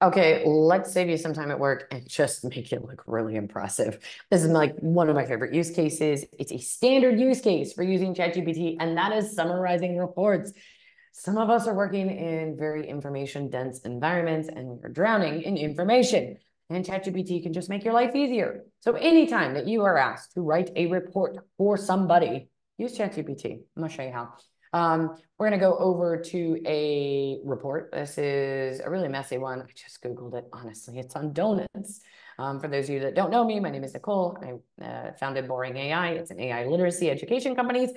Okay, let's save you some time at work and just make it look really impressive. This is like one of my favorite use cases. It's a standard use case for using ChatGPT, and that is summarizing reports. Some of us are working in very information dense environments and we're drowning in information. And ChatGPT can just make your life easier. So anytime that you are asked to write a report for somebody, use ChatGPT. I'm gonna show you how. Um, we're going to go over to a report. This is a really messy one. I just Googled it, honestly. It's on donuts. Um, for those of you that don't know me, my name is Nicole. I uh, founded Boring AI. It's an AI literacy education company.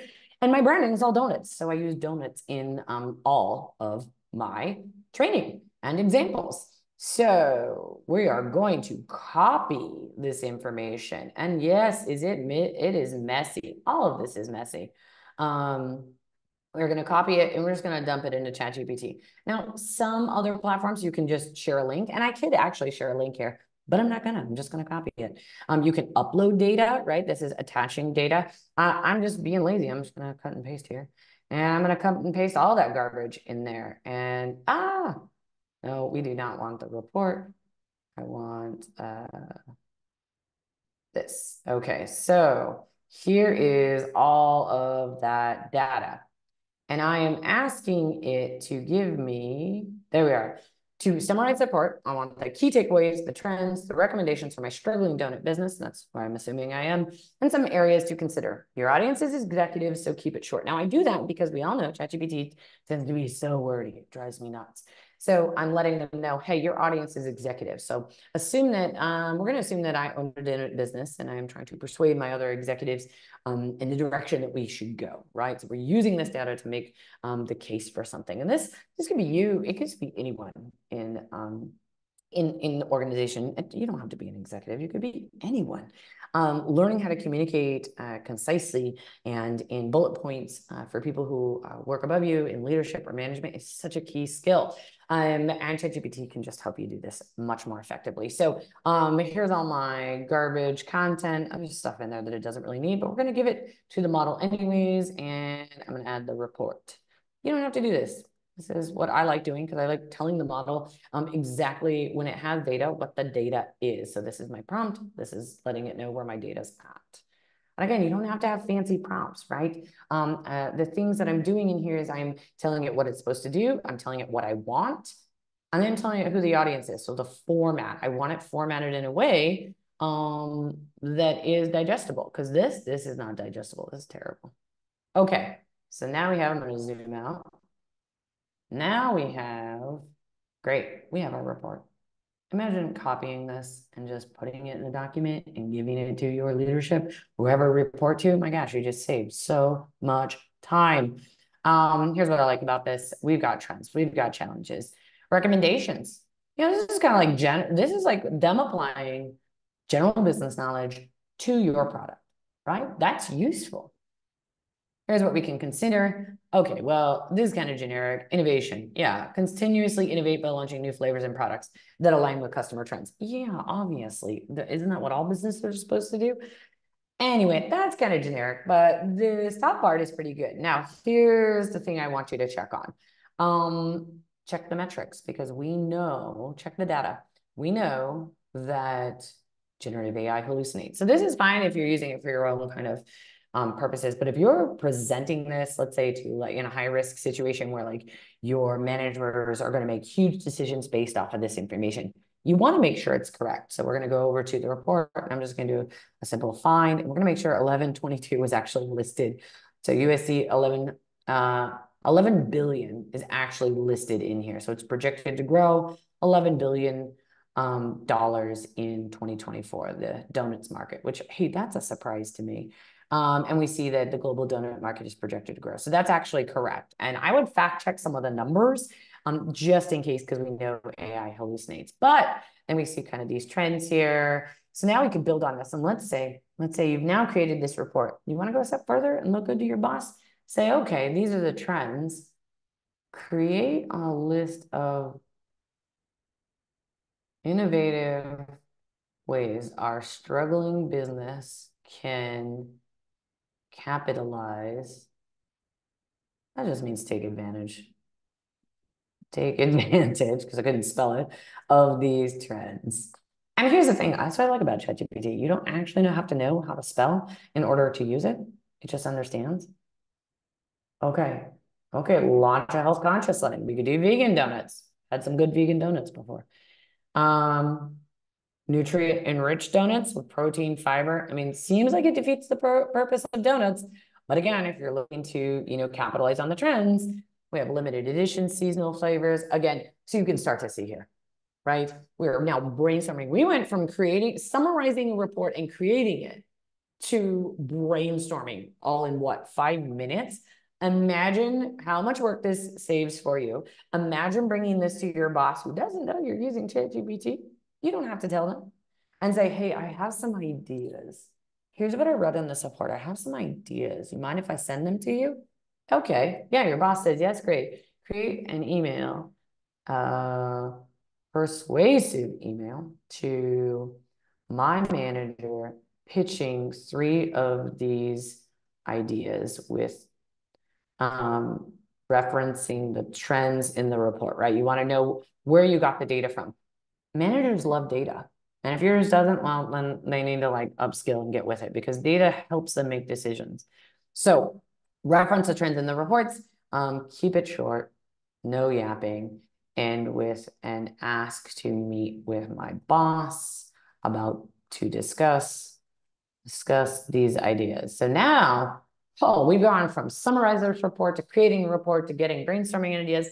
And my branding is all donuts. So I use donuts in um, all of my training and examples. So we are going to copy this information. And yes, is it, it is messy. All of this is messy. Um, we're going to copy it and we're just going to dump it into ChatGPT. Now, some other platforms, you can just share a link. And I could actually share a link here, but I'm not going to. I'm just going to copy it. Um, you can upload data, right? This is attaching data. I'm just being lazy. I'm just going to cut and paste here. And I'm going to cut and paste all that garbage in there. And, ah, no, we do not want the report. I want uh, this. Okay, so here is all of that data. And I am asking it to give me, there we are, to summarize the report. I want the key takeaways, the trends, the recommendations for my struggling donut business. That's where I'm assuming I am, and some areas to consider. Your audience is executives, so keep it short. Now, I do that because we all know ChatGPT tends to be so wordy. It drives me nuts. So I'm letting them know, hey, your audience is executive. So assume that um, we're going to assume that I own a business and I am trying to persuade my other executives um, in the direction that we should go, right? So we're using this data to make um, the case for something. And this this could be you. It could be anyone in um, in in the organization. You don't have to be an executive. You could be anyone. Um, learning how to communicate uh, concisely and in bullet points uh, for people who uh, work above you in leadership or management is such a key skill. Um, and ChatGPT can just help you do this much more effectively. So um, here's all my garbage content. There's stuff in there that it doesn't really need, but we're going to give it to the model anyways. And I'm going to add the report. You don't have to do this. This is what I like doing because I like telling the model um, exactly when it has data, what the data is. So this is my prompt. This is letting it know where my data is at. And again, you don't have to have fancy prompts, right? Um, uh, the things that I'm doing in here is I'm telling it what it's supposed to do. I'm telling it what I want. And then telling it who the audience is. So the format, I want it formatted in a way um, that is digestible because this, this is not digestible. This is terrible. Okay, so now we have, I'm going to zoom out. Now we have, great, we have our report. Imagine copying this and just putting it in a document and giving it to your leadership, whoever report to. My gosh, you just saved so much time. Um, here's what I like about this. We've got trends, we've got challenges, recommendations. You know, this is kind of like gen this is like them applying general business knowledge to your product, right? That's useful. Here's what we can consider. Okay, well, this is kind of generic. Innovation. Yeah, continuously innovate by launching new flavors and products that align with customer trends. Yeah, obviously. Isn't that what all businesses are supposed to do? Anyway, that's kind of generic, but the top part is pretty good. Now, here's the thing I want you to check on. Um, check the metrics because we know, check the data. We know that generative AI hallucinates. So this is fine if you're using it for your own kind of um, purposes. But if you're presenting this, let's say to like in a high risk situation where like your managers are going to make huge decisions based off of this information, you want to make sure it's correct. So we're going to go over to the report. I'm just going to do a simple find. And we're going to make sure 1122 was actually listed. So USC 11, uh, 11 billion is actually listed in here. So it's projected to grow 11 billion um, dollars in 2024, the donuts market, which, hey, that's a surprise to me. Um, and we see that the global donut market is projected to grow. So that's actually correct. And I would fact check some of the numbers um, just in case, because we know AI hallucinates. But then we see kind of these trends here. So now we can build on this. And let's say, let's say you've now created this report. You want to go a step further and look good to your boss? Say, okay, these are the trends. Create a list of innovative ways our struggling business can capitalize. That just means take advantage. take advantage, because I couldn't spell it, of these trends. And here's the thing, that's what I like about ChatGPT. You don't actually have to know how to spell in order to use it. It just understands. Okay, okay, launch a health conscious line. We could do vegan donuts. Had some good vegan donuts before. Um, nutrient enriched donuts with protein, fiber. I mean, seems like it defeats the purpose of donuts. But again, if you're looking to, you know, capitalize on the trends, we have limited edition seasonal flavors. Again, so you can start to see here, right? We're now brainstorming. We went from creating, summarizing a report and creating it to brainstorming all in what, five minutes? Imagine how much work this saves for you. Imagine bringing this to your boss who doesn't know you're using ChatGPT. You don't have to tell them and say, hey, I have some ideas. Here's what I wrote in the support. I have some ideas. You mind if I send them to you? Okay. Yeah, your boss says, yes, great. Create an email, persuasive email to my manager pitching three of these ideas with um, referencing the trends in the report, right? You want to know where you got the data from. Managers love data. And if yours doesn't, well, then they need to like upskill and get with it because data helps them make decisions. So reference the trends in the reports, um, keep it short, no yapping, and with an ask to meet with my boss about to discuss discuss these ideas. So now Oh, we've gone from summarize this report to creating a report to getting brainstorming ideas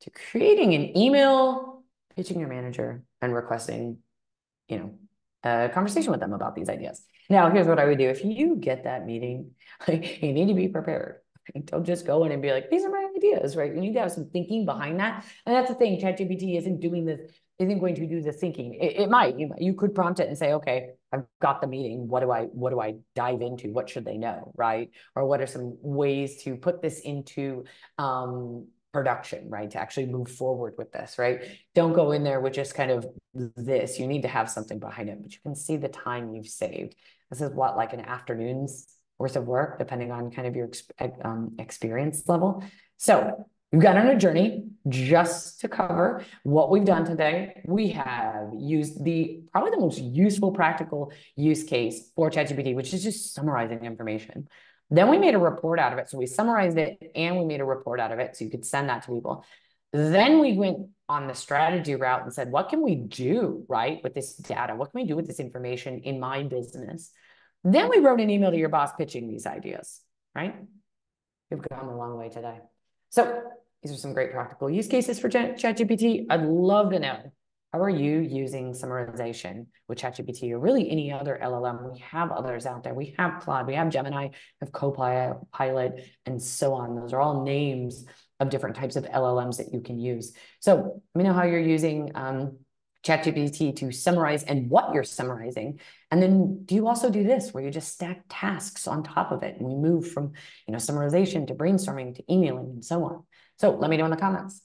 to creating an email, pitching your manager and requesting, you know, a conversation with them about these ideas. Now, here's what I would do. If you get that meeting, like, you need to be prepared. Don't just go in and be like, these are my ideas, right? You need to have some thinking behind that. And that's the thing, ChatGPT isn't doing this isn't going to do the thinking. It, it might, you, you could prompt it and say, okay, I've got the meeting. What do I, what do I dive into? What should they know? Right. Or what are some ways to put this into, um, production, right? To actually move forward with this, right? Don't go in there with just kind of this. You need to have something behind it, but you can see the time you've saved. This is what, like an afternoon's worth of work, depending on kind of your um, experience level. So We've gone on a journey just to cover what we've done today. We have used the probably the most useful practical use case for ChatGPT, which is just summarizing information. Then we made a report out of it. So we summarized it and we made a report out of it so you could send that to people. Then we went on the strategy route and said, what can we do, right, with this data? What can we do with this information in my business? Then we wrote an email to your boss pitching these ideas, right? We've gone a long way today. So these are some great practical use cases for ChatGPT. I'd love to know, how are you using summarization with ChatGPT or really any other LLM? We have others out there. We have Claude, we have Gemini, we have Copilot, and so on. Those are all names of different types of LLMs that you can use. So let me know how you're using um, ChatGPT to summarize and what you're summarizing. And then do you also do this where you just stack tasks on top of it and we move from, you know, summarization to brainstorming to emailing and so on. So let me know in the comments.